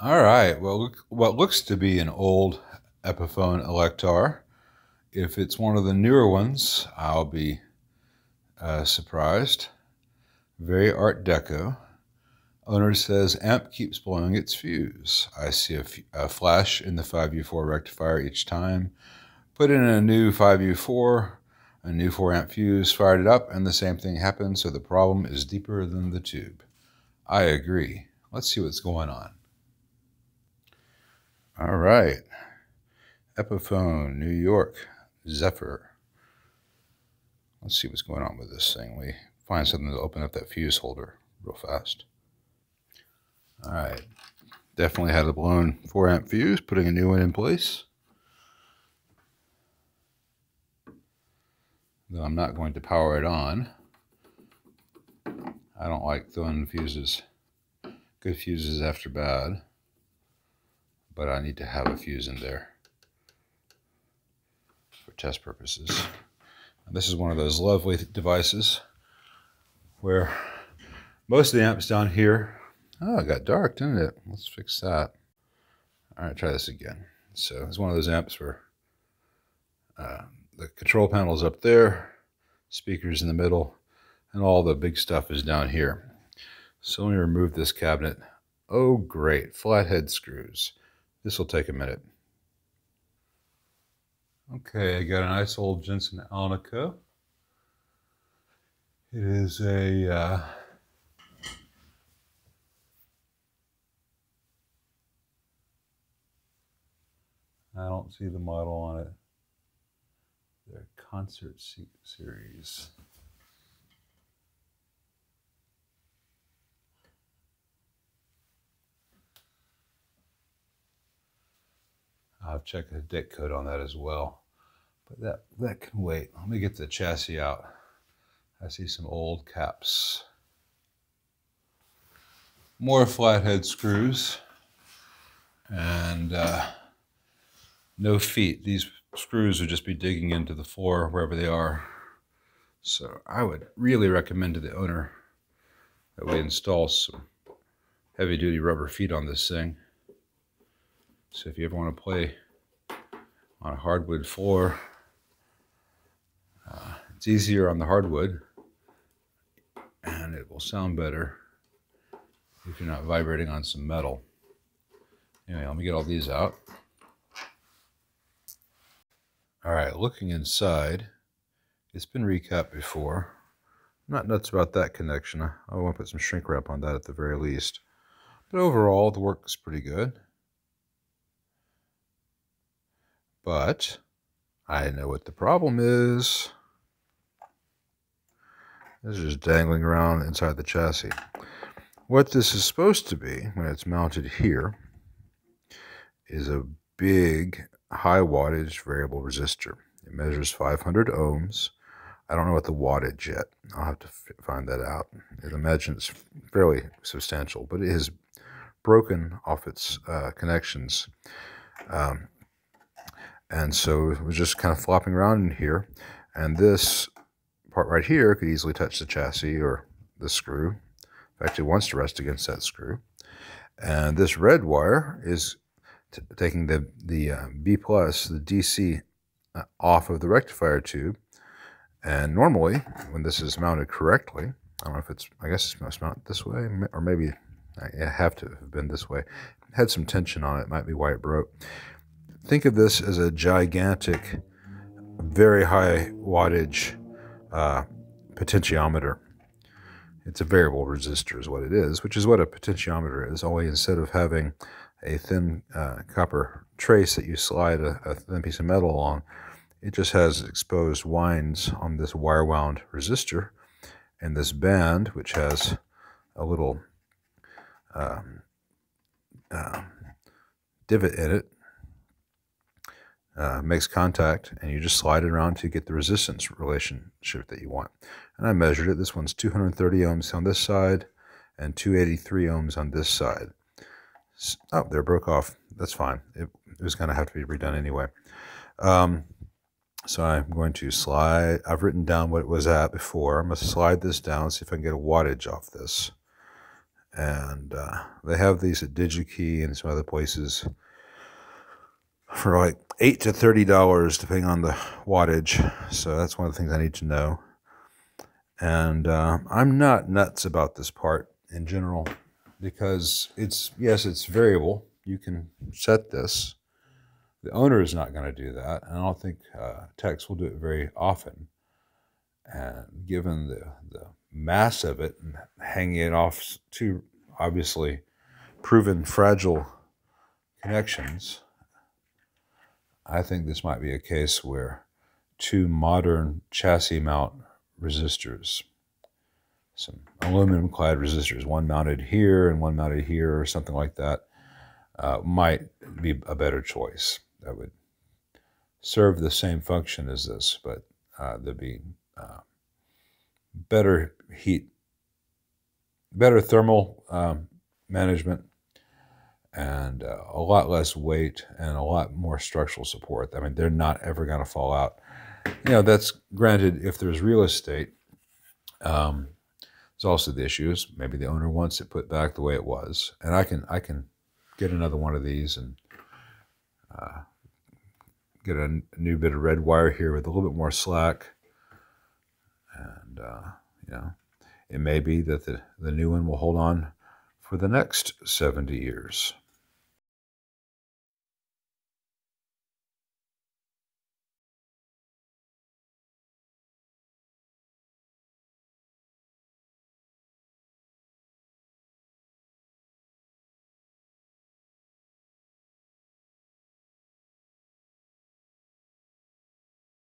All right. Well, what looks to be an old Epiphone Electar. If it's one of the newer ones, I'll be uh, surprised. Very Art Deco. Owner says amp keeps blowing its fuse. I see a, flash in the 5U4 rectifier each time. Put in a new 5U4, a new 4 amp fuse, fired it up, and the same thing happened, so the problem is deeper than the tube. I agree. Let's see what's going on. All right. Epiphone, New York, Zephyr. Let's see what's going on with this thing. We find something to open up that fuse holder real fast. All right. Definitely had a blown 4 amp fuse, putting a new one in place. Though I'm not going to power it on. I don't like throwing fuses, good fuses after bad. But I need to have a fuse in there for test purposes. And this is one of those lovely devices where most of the amps down here Oh, it got dark, didn't it? Let's fix that. All right, try this again. So it's one of those amps where uh, the control panel is up there, speakers in the middle, and all the big stuff is down here. So let me remove this cabinet. Oh, great, flathead screws. This will take a minute. Okay, I got a nice old Jensen Alnico. It is a uh, I don't see the model on it. The concert series. I'll checked the deck code on that as well. But that, that can wait. Let me get the chassis out. I see some old caps. More flathead screws. And uh, no feet. These screws would just be digging into the floor wherever they are. So I would really recommend to the owner that we install some heavy duty rubber feet on this thing. So if you ever want to play on a hardwood floor, uh, it's easier on the hardwood and it will sound better if you're not vibrating on some metal. Anyway, let me get all these out. All right, looking inside, it's been recapped before. I'm not nuts about that connection. I, I want to put some shrink wrap on that at the very least. But overall, the work is pretty good. But I know what the problem is. This is dangling around inside the chassis. What this is supposed to be, when it's mounted here, is a big high wattage variable resistor. It measures 500 ohms. I don't know what the wattage yet. I'll have to find that out. I imagine it's fairly substantial, but it has broken off its uh, connections. Um, and so it was just kind of flopping around in here. And this part right here could easily touch the chassis or the screw. In fact, it wants to rest against that screw. And this red wire is taking the, the uh, B plus, the DC, uh, off of the rectifier tube. And normally, when this is mounted correctly, I don't know if it's, I guess it's mounted this way, or maybe I have to have been this way. had some tension on it, might be why it broke. Think of this as a gigantic, very high wattage uh, potentiometer. It's a variable resistor is what it is, which is what a potentiometer is, only instead of having a thin uh, copper trace that you slide a, a, thin piece of metal along. It just has exposed winds on this wire wound resistor and this band, which has a little uh, uh, divot in it, uh, makes contact, and you just slide it around to get the resistance relationship that you want. And I measured it. This one's 230 ohms on this side and 283 ohms on this side. Oh, there broke off. That's fine. It, it was going to have to be redone anyway. Um, so I'm going to slide. I've written down what it was at before. I'm going to slide this down, see if I can get a wattage off this. and uh, they have these at DigiKey and some other places for like eight to thirty dollars, depending on the wattage. So that's one of the things I need to know. And uh, I'm not nuts about this part in general because it's yes, it's variable. You can set this. The owner is not going to do that, and I don't think uh, techs will do it very often. And given the the mass of it and hanging it off to obviously proven fragile connections, I think this might be a case where two modern chassis mount resistors, some aluminum clad resistors, one mounted here and one mounted here or something like that, uh, might be a better choice. That would serve the same function as this, but uh, there'd be uh, better heat, better thermal um, management, and uh, a lot less weight and a lot more structural support. I mean, they're not ever going to fall out. You know, that's granted if there's real estate. Um, there's also the issues. Maybe the owner wants it put back the way it was, and I can I can get another one of these and uh, get a new bit of red wire here with a little bit more slack and, uh, you know, it may be that the, the new one will hold on for the next 70 years.